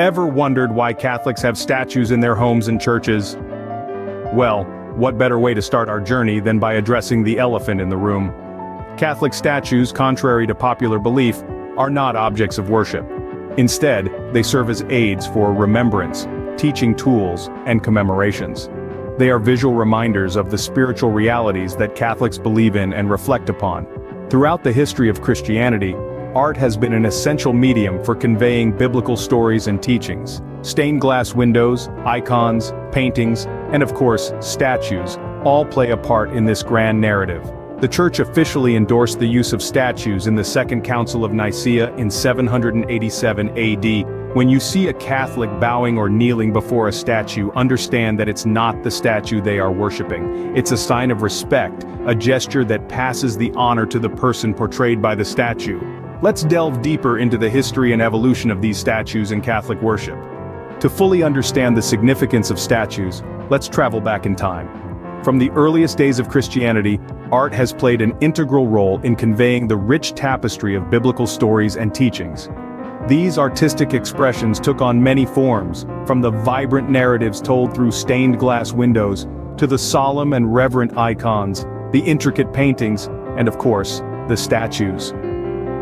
Ever wondered why Catholics have statues in their homes and churches? Well, what better way to start our journey than by addressing the elephant in the room? Catholic statues, contrary to popular belief, are not objects of worship. Instead, they serve as aids for remembrance, teaching tools, and commemorations. They are visual reminders of the spiritual realities that Catholics believe in and reflect upon. Throughout the history of Christianity, art has been an essential medium for conveying biblical stories and teachings. Stained glass windows, icons, paintings, and of course, statues, all play a part in this grand narrative. The Church officially endorsed the use of statues in the Second Council of Nicaea in 787 AD. When you see a Catholic bowing or kneeling before a statue, understand that it's not the statue they are worshipping. It's a sign of respect, a gesture that passes the honor to the person portrayed by the statue. Let's delve deeper into the history and evolution of these statues in Catholic worship. To fully understand the significance of statues, let's travel back in time. From the earliest days of Christianity, art has played an integral role in conveying the rich tapestry of biblical stories and teachings. These artistic expressions took on many forms, from the vibrant narratives told through stained glass windows, to the solemn and reverent icons, the intricate paintings, and of course, the statues.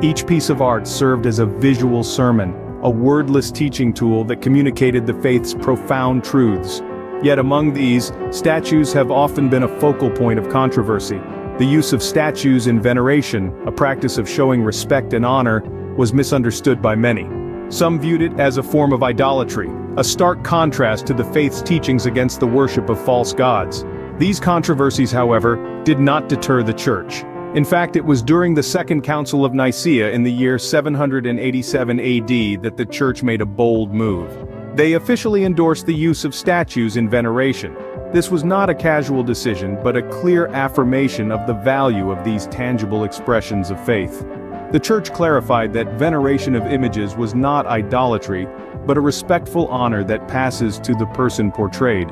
Each piece of art served as a visual sermon, a wordless teaching tool that communicated the faith's profound truths. Yet among these, statues have often been a focal point of controversy. The use of statues in veneration, a practice of showing respect and honor, was misunderstood by many. Some viewed it as a form of idolatry, a stark contrast to the faith's teachings against the worship of false gods. These controversies, however, did not deter the church. In fact it was during the Second Council of Nicaea in the year 787 AD that the church made a bold move. They officially endorsed the use of statues in veneration. This was not a casual decision but a clear affirmation of the value of these tangible expressions of faith. The church clarified that veneration of images was not idolatry, but a respectful honor that passes to the person portrayed.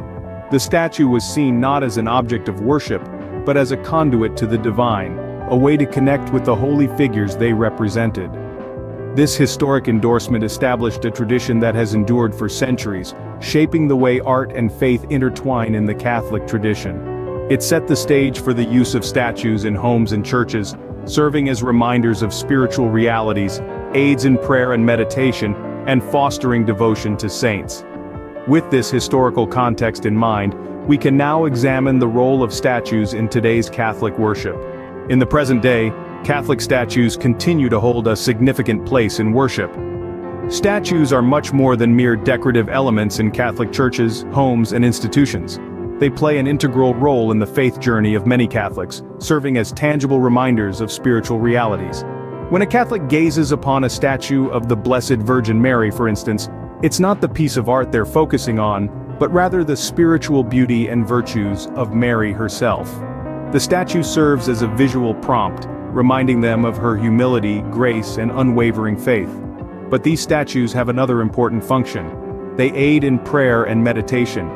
The statue was seen not as an object of worship, but as a conduit to the divine, a way to connect with the holy figures they represented. This historic endorsement established a tradition that has endured for centuries, shaping the way art and faith intertwine in the Catholic tradition. It set the stage for the use of statues in homes and churches, serving as reminders of spiritual realities, aids in prayer and meditation, and fostering devotion to saints. With this historical context in mind, we can now examine the role of statues in today's Catholic worship. In the present day, Catholic statues continue to hold a significant place in worship. Statues are much more than mere decorative elements in Catholic churches, homes, and institutions. They play an integral role in the faith journey of many Catholics, serving as tangible reminders of spiritual realities. When a Catholic gazes upon a statue of the Blessed Virgin Mary, for instance, it's not the piece of art they're focusing on, but rather the spiritual beauty and virtues of Mary herself. The statue serves as a visual prompt, reminding them of her humility, grace, and unwavering faith. But these statues have another important function. They aid in prayer and meditation.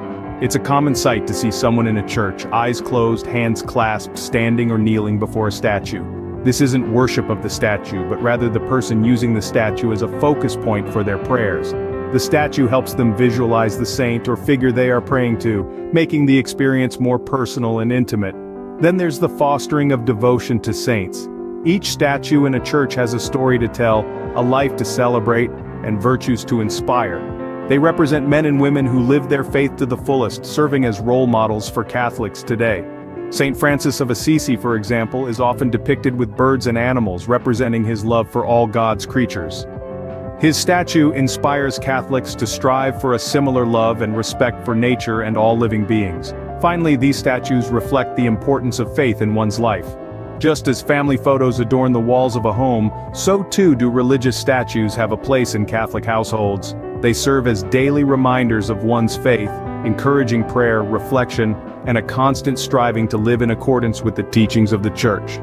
It's a common sight to see someone in a church, eyes closed, hands clasped, standing or kneeling before a statue. This isn't worship of the statue, but rather the person using the statue as a focus point for their prayers. The statue helps them visualize the saint or figure they are praying to, making the experience more personal and intimate. Then there's the fostering of devotion to saints. Each statue in a church has a story to tell, a life to celebrate, and virtues to inspire. They represent men and women who lived their faith to the fullest, serving as role models for Catholics today. St. Francis of Assisi, for example, is often depicted with birds and animals representing his love for all God's creatures. His statue inspires Catholics to strive for a similar love and respect for nature and all living beings. Finally these statues reflect the importance of faith in one's life. Just as family photos adorn the walls of a home, so too do religious statues have a place in Catholic households. They serve as daily reminders of one's faith, encouraging prayer, reflection, and a constant striving to live in accordance with the teachings of the Church.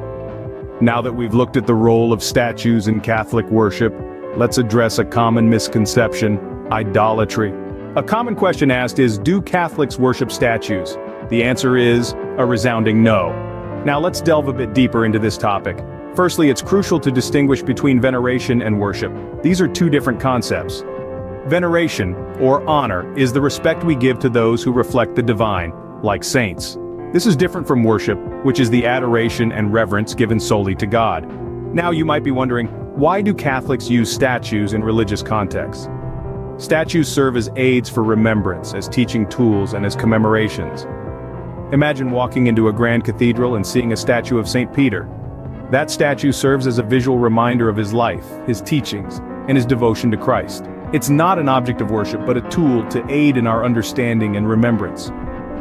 Now that we've looked at the role of statues in Catholic worship, let's address a common misconception, idolatry. A common question asked is, do Catholics worship statues? The answer is, a resounding no. Now let's delve a bit deeper into this topic. Firstly, it's crucial to distinguish between veneration and worship. These are two different concepts. Veneration, or honor, is the respect we give to those who reflect the divine, like saints. This is different from worship, which is the adoration and reverence given solely to God. Now you might be wondering, why do Catholics use statues in religious contexts? Statues serve as aids for remembrance, as teaching tools and as commemorations. Imagine walking into a grand cathedral and seeing a statue of St. Peter. That statue serves as a visual reminder of his life, his teachings, and his devotion to Christ. It's not an object of worship but a tool to aid in our understanding and remembrance.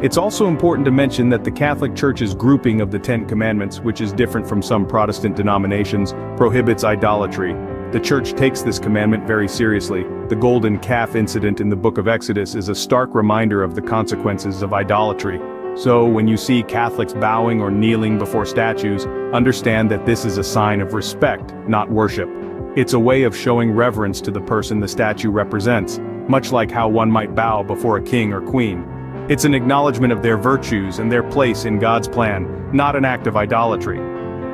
It's also important to mention that the Catholic Church's grouping of the Ten Commandments, which is different from some Protestant denominations, prohibits idolatry. The Church takes this commandment very seriously. The golden calf incident in the book of Exodus is a stark reminder of the consequences of idolatry. So when you see Catholics bowing or kneeling before statues, understand that this is a sign of respect, not worship. It's a way of showing reverence to the person the statue represents, much like how one might bow before a king or queen. It's an acknowledgement of their virtues and their place in God's plan, not an act of idolatry.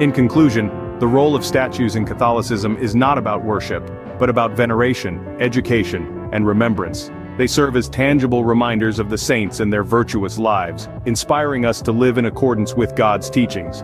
In conclusion, the role of statues in Catholicism is not about worship, but about veneration, education, and remembrance. They serve as tangible reminders of the saints and their virtuous lives, inspiring us to live in accordance with God's teachings.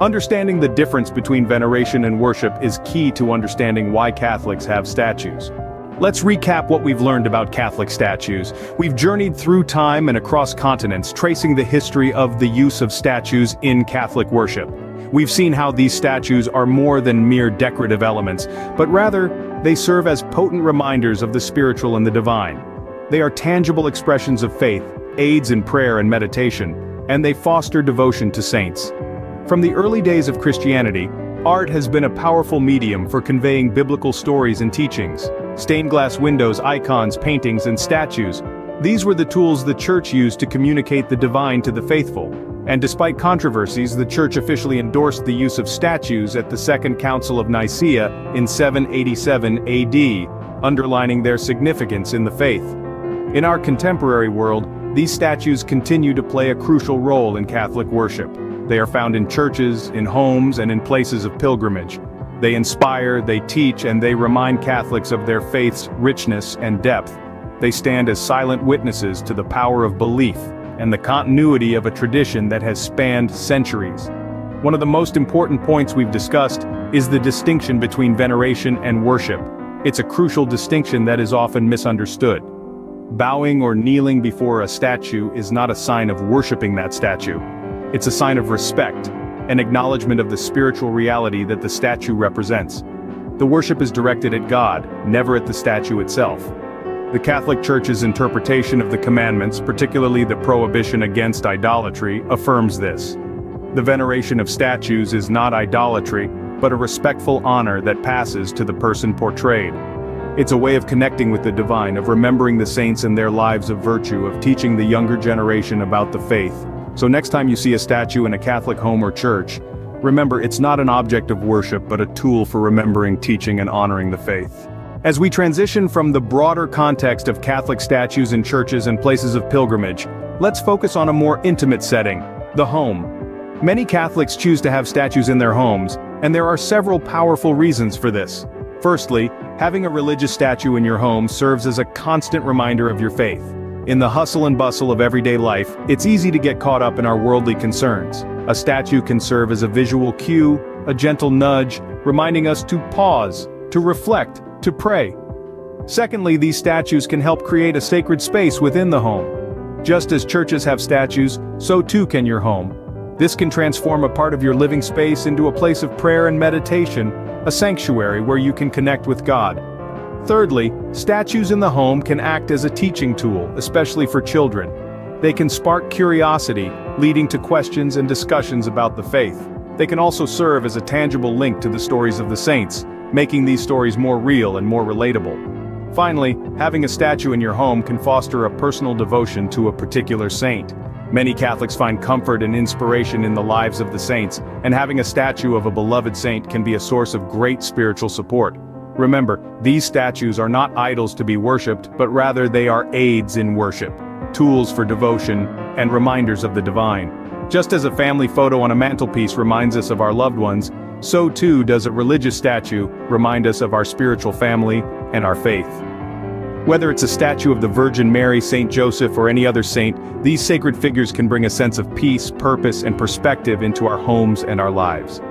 Understanding the difference between veneration and worship is key to understanding why Catholics have statues. Let's recap what we've learned about Catholic statues. We've journeyed through time and across continents, tracing the history of the use of statues in Catholic worship. We've seen how these statues are more than mere decorative elements, but rather, they serve as potent reminders of the spiritual and the divine. They are tangible expressions of faith, aids in prayer and meditation, and they foster devotion to saints. From the early days of Christianity, art has been a powerful medium for conveying biblical stories and teachings stained glass windows, icons, paintings, and statues. These were the tools the church used to communicate the divine to the faithful. And despite controversies, the church officially endorsed the use of statues at the Second Council of Nicaea in 787 AD, underlining their significance in the faith. In our contemporary world, these statues continue to play a crucial role in Catholic worship. They are found in churches, in homes, and in places of pilgrimage. They inspire, they teach, and they remind Catholics of their faith's richness and depth. They stand as silent witnesses to the power of belief and the continuity of a tradition that has spanned centuries. One of the most important points we've discussed is the distinction between veneration and worship. It's a crucial distinction that is often misunderstood. Bowing or kneeling before a statue is not a sign of worshiping that statue. It's a sign of respect, an acknowledgement of the spiritual reality that the statue represents. The worship is directed at God, never at the statue itself. The Catholic Church's interpretation of the commandments, particularly the prohibition against idolatry, affirms this. The veneration of statues is not idolatry, but a respectful honor that passes to the person portrayed. It's a way of connecting with the divine, of remembering the saints and their lives of virtue, of teaching the younger generation about the faith, so next time you see a statue in a Catholic home or church, remember it's not an object of worship but a tool for remembering, teaching, and honoring the faith. As we transition from the broader context of Catholic statues in churches and places of pilgrimage, let's focus on a more intimate setting, the home. Many Catholics choose to have statues in their homes, and there are several powerful reasons for this. Firstly, having a religious statue in your home serves as a constant reminder of your faith. In the hustle and bustle of everyday life, it's easy to get caught up in our worldly concerns. A statue can serve as a visual cue, a gentle nudge, reminding us to pause, to reflect, to pray. Secondly, these statues can help create a sacred space within the home. Just as churches have statues, so too can your home. This can transform a part of your living space into a place of prayer and meditation, a sanctuary where you can connect with God. Thirdly, statues in the home can act as a teaching tool, especially for children. They can spark curiosity, leading to questions and discussions about the faith. They can also serve as a tangible link to the stories of the saints, making these stories more real and more relatable. Finally, having a statue in your home can foster a personal devotion to a particular saint. Many Catholics find comfort and inspiration in the lives of the saints, and having a statue of a beloved saint can be a source of great spiritual support. Remember, these statues are not idols to be worshipped, but rather they are aids in worship, tools for devotion, and reminders of the divine. Just as a family photo on a mantelpiece reminds us of our loved ones, so too does a religious statue remind us of our spiritual family and our faith. Whether it's a statue of the Virgin Mary, Saint Joseph, or any other saint, these sacred figures can bring a sense of peace, purpose, and perspective into our homes and our lives.